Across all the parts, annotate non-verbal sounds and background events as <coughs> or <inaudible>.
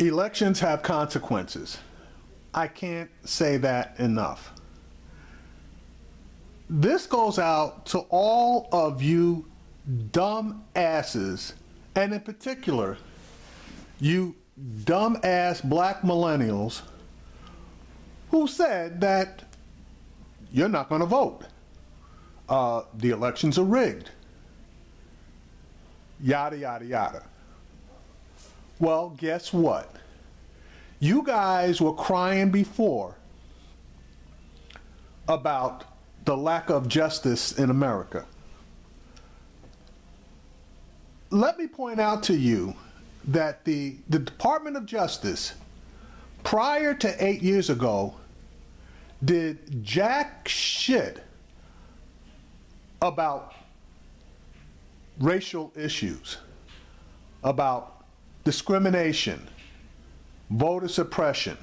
Elections have consequences. I can't say that enough. This goes out to all of you dumb asses, and in particular, you dumb ass black millennials who said that you're not going to vote. Uh, the elections are rigged. Yada, yada, yada. Well, guess what? You guys were crying before about the lack of justice in America. Let me point out to you that the, the Department of Justice, prior to eight years ago, did jack shit about racial issues, about discrimination, voter suppression,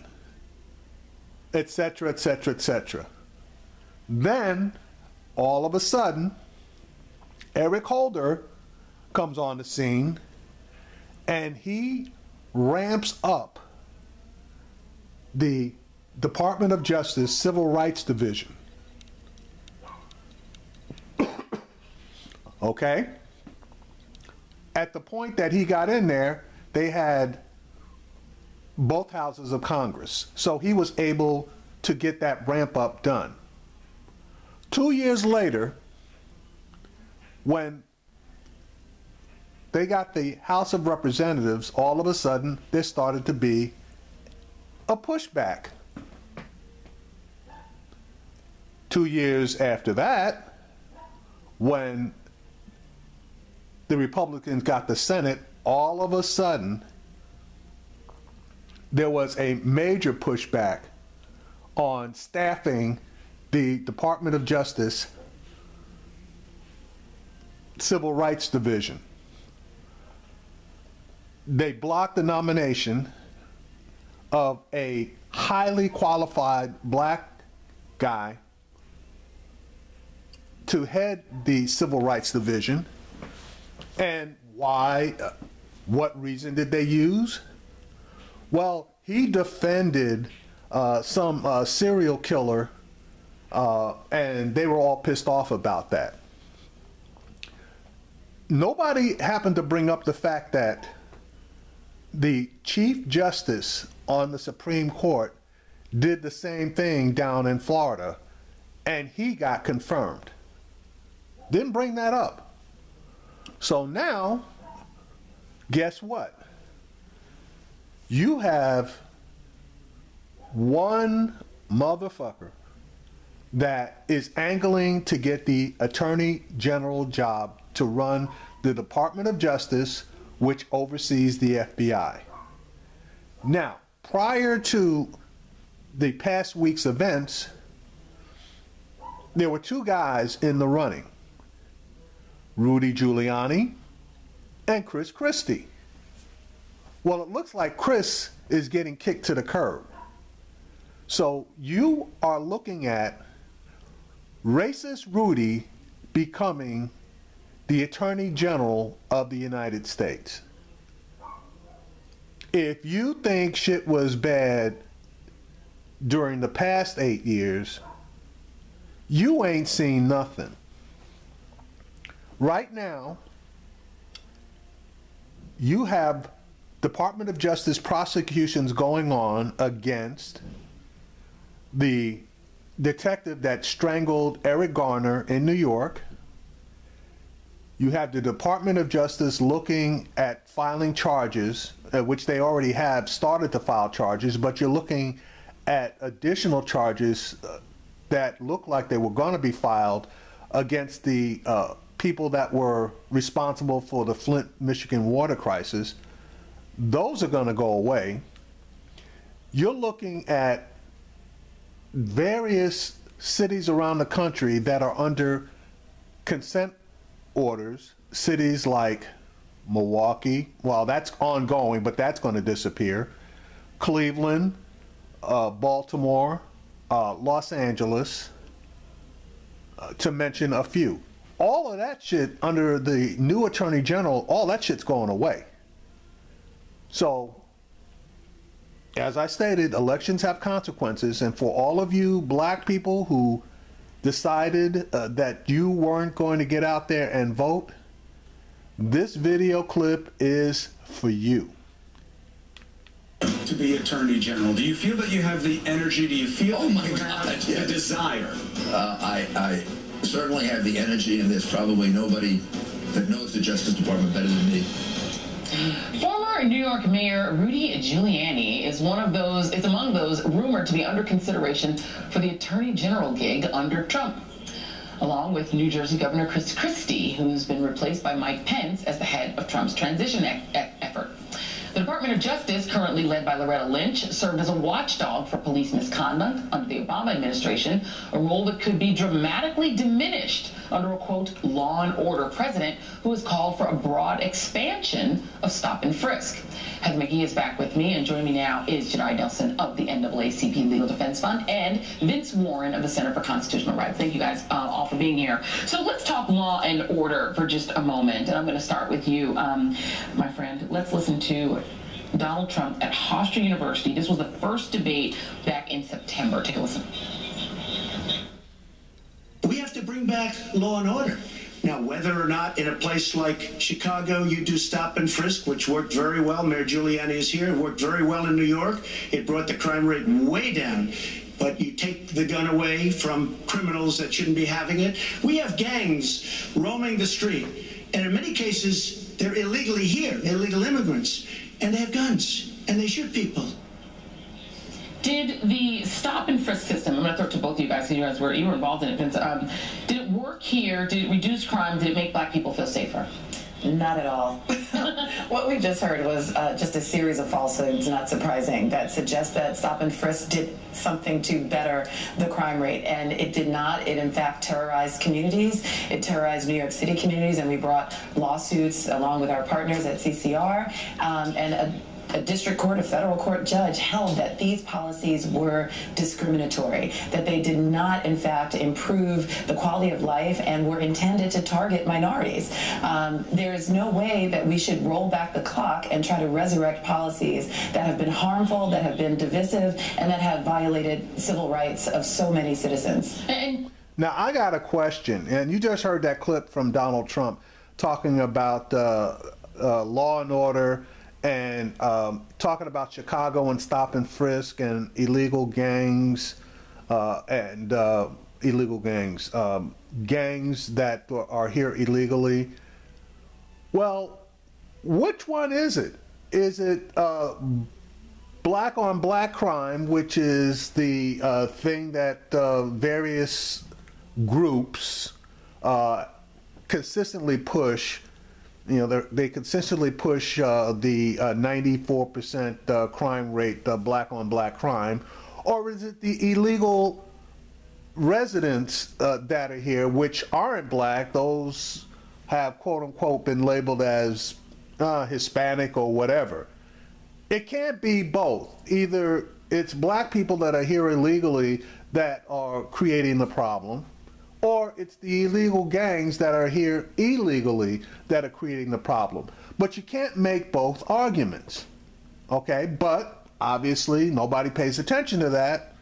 etc., etc., etc. Then, all of a sudden, Eric Holder comes on the scene and he ramps up the Department of Justice Civil Rights Division. <coughs> okay? At the point that he got in there, they had both houses of Congress. So he was able to get that ramp up done. Two years later, when they got the House of Representatives, all of a sudden there started to be a pushback. Two years after that, when the Republicans got the Senate, all of a sudden there was a major pushback on staffing the Department of Justice Civil Rights Division. They blocked the nomination of a highly qualified black guy to head the Civil Rights Division. And why? Uh, What reason did they use? Well, he defended uh, some uh, serial killer, uh, and they were all pissed off about that. Nobody happened to bring up the fact that the Chief Justice on the Supreme Court did the same thing down in Florida, and he got confirmed. Didn't bring that up. So now, guess what? You have one motherfucker that is angling to get the Attorney General job to run the Department of Justice, which oversees the FBI. Now, prior to the past week's events, there were two guys in the running Rudy Giuliani and Chris Christie. Well, it looks like Chris is getting kicked to the curb. So you are looking at racist Rudy becoming the Attorney General of the United States. If you think shit was bad during the past eight years, you ain't seen nothing. Right now, you have Department of Justice prosecutions going on against the detective that strangled Eric Garner in New York. You have the Department of Justice looking at filing charges, uh, which they already have started to file charges, but you're looking at additional charges uh, that look like they were going to be filed against the uh, people that were responsible for the Flint, Michigan water crisis those are going to go away. You're looking at various cities around the country that are under consent orders, cities like Milwaukee, well, that's ongoing, but that's going to disappear. Cleveland, uh, Baltimore, uh, Los Angeles, uh, to mention a few. All of that shit under the new Attorney General, all that shit's going away. So as I stated, elections have consequences, and for all of you black people who decided uh, that you weren't going to get out there and vote, this video clip is for you. To be Attorney General, do you feel that you have the energy? Do you feel Oh my you God, have yes. the desire? Uh, I, I certainly have the energy, and there's probably nobody that knows the Justice Department better than me. Former New York Mayor Rudy Giuliani is one of those, is among those rumored to be under consideration for the Attorney General gig under Trump. Along with New Jersey Governor Chris Christie, who's been replaced by Mike Pence as the head of Trump's transition e- effort. The Department of Justice, currently led by Loretta Lynch, served as a watchdog for police misconduct under the Obama administration, a role that could be dramatically diminished under a quote law and order president who has called for a broad expansion of stop and frisk. Heather McGhee is back with me, and joining me now is Janai Nelson of the NAACP Legal Defense Fund and Vince Warren of the Center for Constitutional Rights. Thank you guys uh, all for being here. So let's talk law and order for just a moment, and I'm going to start with you, um, my friend. Let's listen to Donald Trump at Hofstra University. This was the first debate back in September. Take a listen. We have to bring back law and order. Now, whether or not in a place like Chicago you do stop and frisk, which worked very well, Mayor Giuliani is here, it worked very well in New York. It brought the crime rate way down. But you take the gun away from criminals that shouldn't be having it. We have gangs roaming the street, and in many cases, they're illegally here, illegal immigrants, and they have guns, and they shoot people. Did the stop and frisk system? I'm going to throw it to both of you guys because you guys were you were involved in it. Vince. Um, did it work here? Did it reduce crime? Did it make black people feel safer? Not at all. <laughs> what we just heard was uh, just a series of falsehoods, not surprising, that suggest that stop and frisk did something to better the crime rate. And it did not. It, in fact, terrorized communities. It terrorized New York City communities, and we brought lawsuits along with our partners at CCR. Um, and a, a district court, a federal court judge held that these policies were discriminatory, that they did not, in fact, improve the quality of life and were intended to target minorities. Um, there is no way that we should roll back the clock and try to resurrect policies that have been harmful, that have been divisive, and that have violated civil rights of so many citizens. Now, I got a question, and you just heard that clip from Donald Trump talking about uh, uh, law and order and um, talking about Chicago and stop and frisk and illegal gangs uh, and uh, illegal gangs, um, gangs that are here illegally. Well, which one is it? Is it uh, black on black crime, which is the uh, thing that uh, various groups uh, consistently push. You know, they're- consistently push uh, the uh, 94% uh, crime rate, uh, black on black crime, or is it the illegal residents uh, that are here, which aren't black? Those have quote unquote been labeled as uh, Hispanic or whatever. It can't be both. Either it's black people that are here illegally that are creating the problem, or it's the illegal gangs that are here illegally that are creating the problem. But you can't make both arguments. Okay? But obviously, nobody pays attention to that.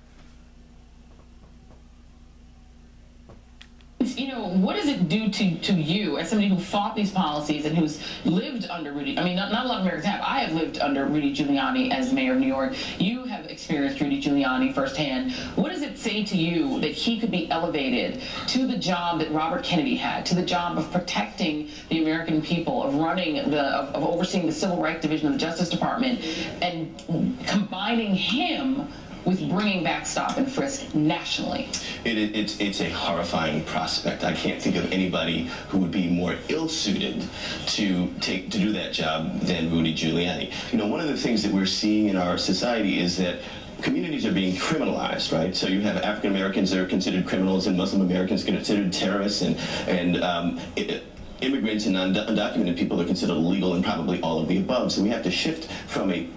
You know, what does it do to, to you as somebody who fought these policies and who's lived under Rudy? I mean, not, not a lot of Americans have. I have lived under Rudy Giuliani as mayor of New York. You have experienced Rudy Giuliani firsthand. What does it say to you that he could be elevated to the job that Robert Kennedy had, to the job of protecting the American people, of running the, of, of overseeing the Civil Rights Division of the Justice Department, and combining him with bringing back stop and frisk nationally? It, it, it's, it's a horrifying prospect. I can't think of anybody who would be more ill-suited to take to do that job than Rudy Giuliani. You know, one of the things that we're seeing in our society is that communities are being criminalized, right? So you have African Americans that are considered criminals and Muslim Americans considered terrorists, and and um, it, immigrants and undocumented people are considered illegal and probably all of the above. So we have to shift from a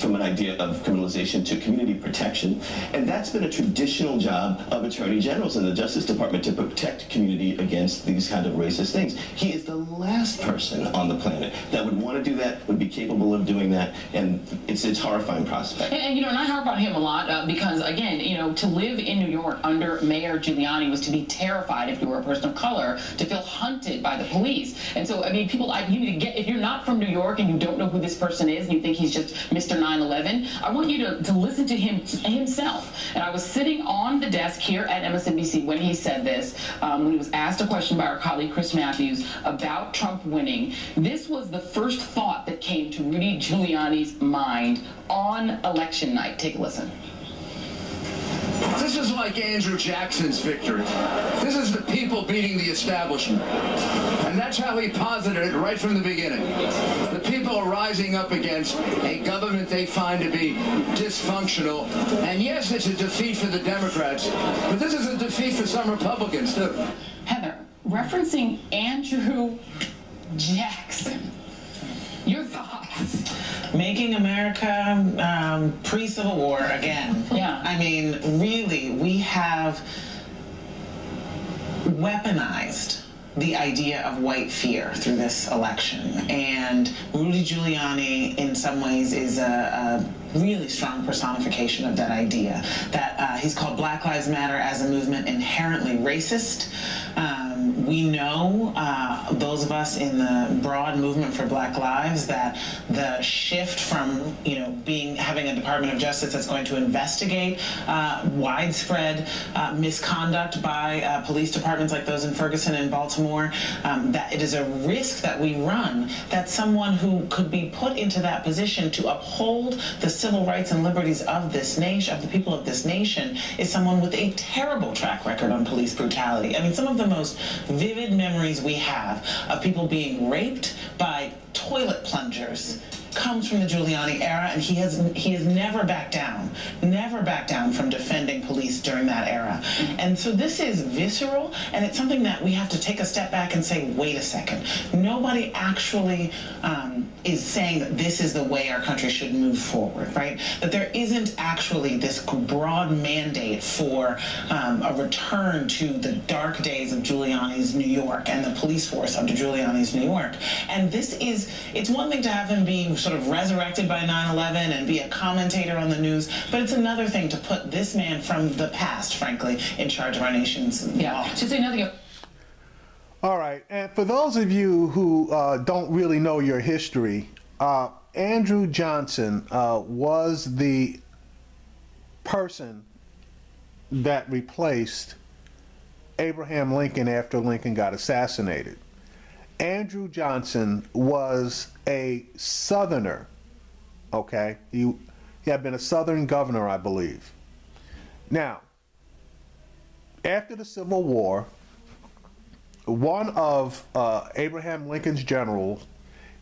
from an idea of criminalization to community protection. And that's been a traditional job of attorney generals in the Justice Department to protect community against these kind of racist things. He is the last person on the planet that would want to do that, would be capable of doing that, and it's it's horrifying prospect. And, and you know, and I harp on him a lot uh, because, again, you know, to live in New York under Mayor Giuliani was to be terrified if you were a person of color, to feel hunted by the police. And so, I mean, people, I, you need to get, if you're not from New York and you don't know who this person is and you think he's just Mr. 9-11, I want you to, to listen to him himself. And I was sitting on the desk here at MSNBC when he said this, um, when he was asked a question by our colleague Chris Matthews about Trump winning. This was the first thought that came to Rudy Giuliani's mind on election night. Take a listen. This is like Andrew Jackson's victory. This is the people beating the establishment. And that's how he posited it right from the beginning. The people are rising up against a government they find to be dysfunctional. And yes, it's a defeat for the Democrats, but this is a defeat for some Republicans, too. Heather, referencing Andrew Jackson. Your thoughts? Making America um, pre-Civil War again. Yeah. I mean, really, we have weaponized the idea of white fear through this election. And Rudy Giuliani, in some ways, is a, a really strong personification of that idea. That uh, he's called Black Lives Matter as a movement inherently racist. Um, we know, uh, those of us in the broad movement for Black Lives, that the shift from, you know, being having a Department of Justice that's going to investigate uh, widespread uh, misconduct by uh, police departments like those in Ferguson and Baltimore, um, that it is a risk that we run that someone who could be put into that position to uphold the civil rights and liberties of this nation, of the people of this nation, is someone with a terrible track record on police brutality. I mean, some of most vivid memories we have of people being raped by toilet plungers comes from the Giuliani era, and he has he has never backed down, never backed down from defending police during that era. And so this is visceral, and it's something that we have to take a step back and say, wait a second. Nobody actually um, is saying that this is the way our country should move forward, right? That there isn't actually this broad mandate for um, a return to the dark days of Giuliani's New York and the police force under Giuliani's New York. And this is, it's one thing to have him be sort of resurrected by 9-11 and be a commentator on the news, but it's another thing to put this man from the past, frankly, in charge of our nation's Yeah. law. To say nothing of All right, and for those of you who uh, don't really know your history, uh, Andrew Johnson uh, was the person that replaced Abraham Lincoln after Lincoln got assassinated. Andrew Johnson was a Southerner, okay? He, he had been a Southern governor, I believe. Now, after the Civil War, one of uh, Abraham Lincoln's generals,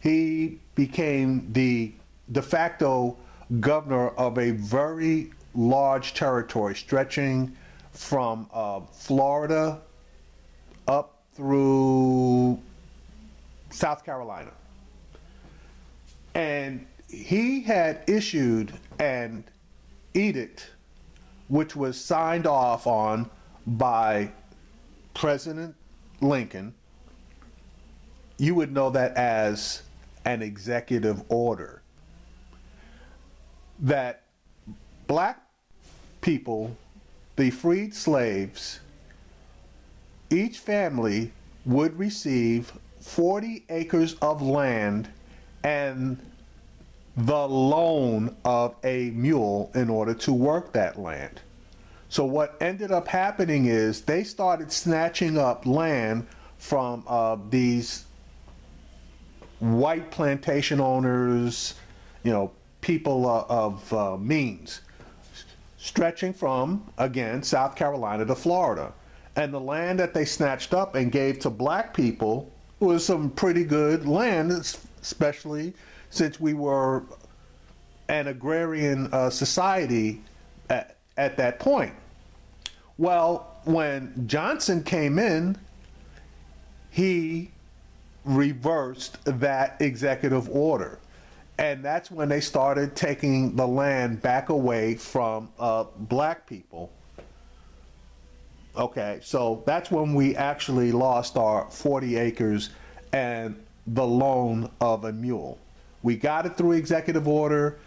he became the de facto governor of a very large territory stretching from uh, Florida up through South Carolina. And he had issued an edict which was signed off on by President Lincoln. You would know that as an executive order that black people, the freed slaves, each family would receive 40 acres of land and the loan of a mule in order to work that land. So what ended up happening is they started snatching up land from uh, these white plantation owners, you know, people uh, of uh, means, stretching from again South Carolina to Florida. And the land that they snatched up and gave to black people was some pretty good land, especially since we were an agrarian uh, society at, at that point. Well, when Johnson came in, he reversed that executive order. and that's when they started taking the land back away from uh, black people. Okay, so that's when we actually lost our 40 acres and the loan of a mule. We got it through executive order,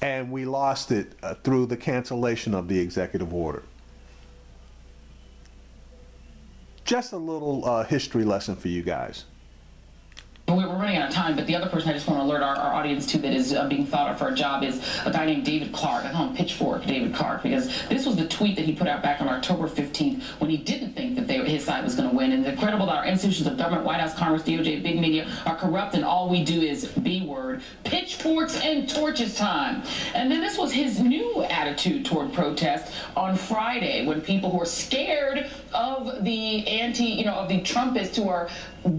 and we lost it uh, through the cancellation of the executive order. Just a little uh, history lesson for you guys. We're running out of time, but the other person I just want to alert our, our audience to that is uh, being thought of for a job is a guy named David Clarke. I call him Pitchfork David Clarke because this was the tweet that he put out back on October 15th when he didn't think that they, his side was going to win. And it's incredible that our institutions of government, White House, Congress, DOJ, big media are corrupt and all we do is B word, pitchforks and torches time. And then this was his new attitude toward protest on Friday when people who are scared of the anti, you know, of the Trumpists who are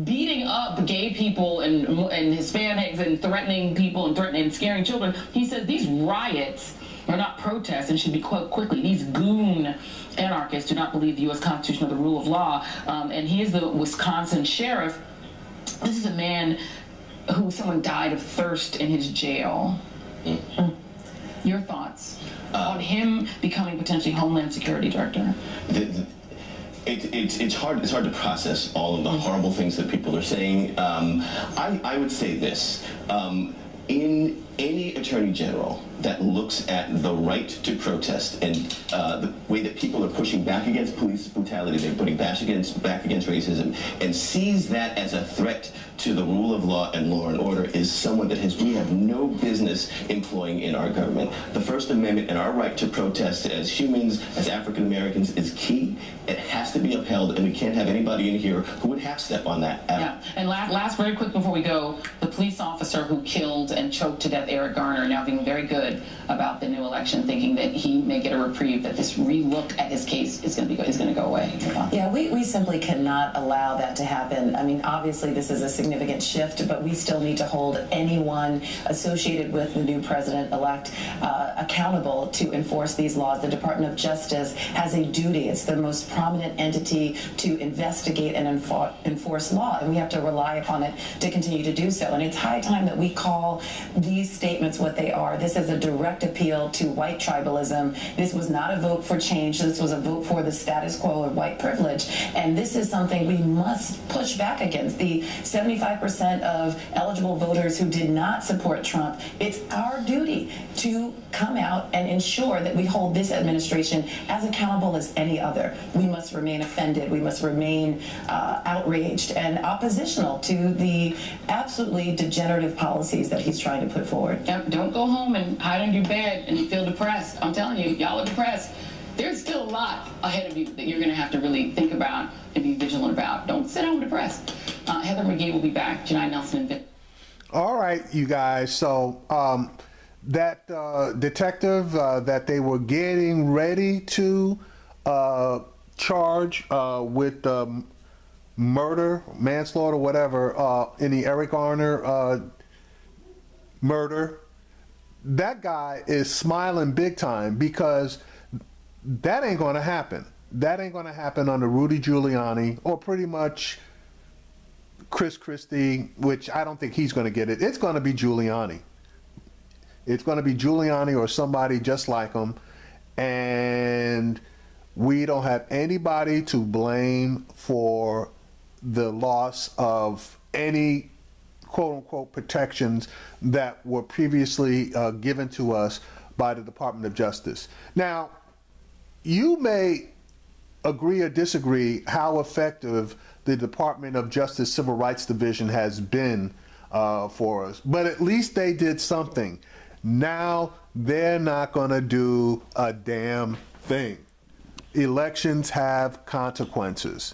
beating up gay people and, and Hispanics and threatening people and threatening and scaring children. He says these riots are not protests and should be quote quickly. These goon anarchists do not believe the U.S. Constitution or the rule of law. Um, and he is the Wisconsin sheriff. This is a man who someone died of thirst in his jail. Mm. Your thoughts uh, on him becoming potentially Homeland Security Director? The, the, it, it's, it's hard it's hard to process all of the horrible things that people are saying. Um, I, I would say this. Um, in any attorney general that looks at the right to protest and uh, the way that people are pushing back against police brutality, they're putting back against back against racism, and sees that as a threat to the rule of law and law and order is someone that has we have no business employing in our government. The First Amendment and our right to protest as humans, as African Americans, is key. It has to be upheld, and we can't have anybody in here who would half step on that. Yeah, and last, last very quick before we go, the police officer who killed and choked to death Eric Garner now being very good about the new election, thinking that he may get a reprieve, that this relook at his case is going to be is going to go away. Yeah, we, we simply cannot allow that to happen. I mean, obviously this is a significant shift, but we still need to hold anyone associated with the new president-elect uh, accountable to enforce these laws. The Department of Justice has a duty. It's the most prominent entity to investigate and enforce law, and we have to rely upon it to continue to do so. And it's high time that we call these statements what they are. This is a direct appeal to white tribalism. This was not a vote for change. This was a vote for the status quo of white privilege. And this is something we must push back against. The 75% of eligible voters who did not support Trump, it's our duty to come out and ensure that we hold this administration as accountable as any other. We must remain offended. We must remain uh, outraged and oppositional to the absolutely degenerative policies that he's trying to put forward. Don't go home and hide under your bed and feel depressed. I'm telling you, y'all are depressed. There's still a lot ahead of you that you're going to have to really think about and be vigilant about. Don't sit home depressed. Uh, Heather McGhee will be back. Janai Nelson and Vic. All right, you guys. So um, that uh, detective uh, that they were getting ready to uh, charge uh, with um, murder, manslaughter, whatever, uh, in the Eric Garner uh, murder, that guy is smiling big time because that ain't going to happen. That ain't going to happen under Rudy Giuliani or pretty much Chris Christie, which I don't think he's going to get it. It's going to be Giuliani. It's going to be Giuliani or somebody just like him. And we don't have anybody to blame for the loss of any quote unquote protections that were previously uh, given to us by the Department of Justice. Now, you may agree or disagree how effective the Department of Justice Civil Rights Division has been uh, for us, but at least they did something. Now they're not going to do a damn thing. Elections have consequences.